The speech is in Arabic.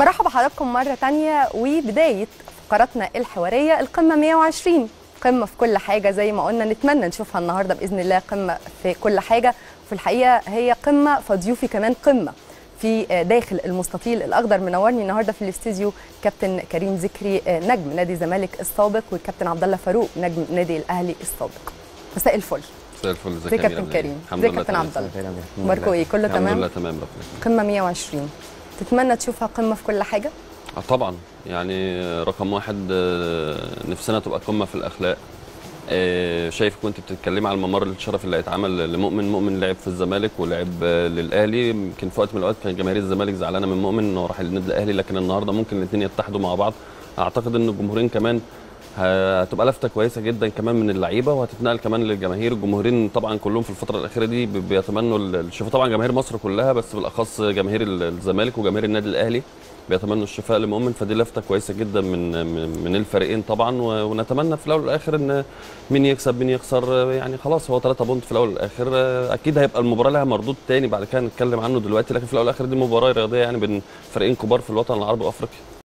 برحب بحضراتكم مرة تانية وبداية فقراتنا الحوارية القمة 120 قمة في كل حاجة زي ما قلنا نتمنى نشوفها النهاردة بإذن الله قمة في كل حاجة. في الحقيقة هي قمة فضيوفي كمان قمة. في داخل المستطيل الأخضر منورني النهاردة في الاستديو كابتن كريم ذكري نجم نادي الزمالك السابق والكابتن عبد الله فاروق نجم نادي الأهلي السابق. مساء الفل. مساء الفل ازيك يا كابتن كريم. الحمد ازيك لله كابتن تمام. عبد الله اخباركم إيه؟ كله الحمد لله تمام تمام ربنا قمة 120 تتمنى تشوفها قمة في كل حاجة؟ آه طبعا. يعني رقم واحد آه، نفسنا تبقى قمة في الأخلاق. آه، شايف كنت بتتكلمي على الممر الشرف اللي هيتعمل لمؤمن. مؤمن لعب في الزمالك ولعب للأهلي. يمكن في وقت من الأوقات كان جماهير الزمالك زعلانة من مؤمن انه راح للنادي الأهلي لكن النهارده ممكن الاثنين يتحدوا مع بعض. أعتقد إن الجمهورين كمان هتبقى لفتة كويسة جدا كمان من اللعيبة وهتتنقل كمان للجماهير. الجمهورين طبعا كلهم في الفترة الأخيرة دي بي- بيتمنوا ال- الشفاء طبعا جماهير مصر كلها بس بالأخص جماهير ال- الزمالك وجماهير النادي الأهلي بيتمنوا الشفاء لمؤمن. فدي لفتة كويسة جدا من من- الفريقين طبعا ونتمنى في الأول والآخر إن مين يكسب مين يخسر يعني خلاص هو 3 بونت في الأول والآخر. أكيد هيبقى المباراة لها مردود تاني بعد كده نتكلم عنه دلوقتي لكن في الأول والآخر دي مباراة رياضية يعني بين فريقين كبار في الوطن العربي وأفريقيا.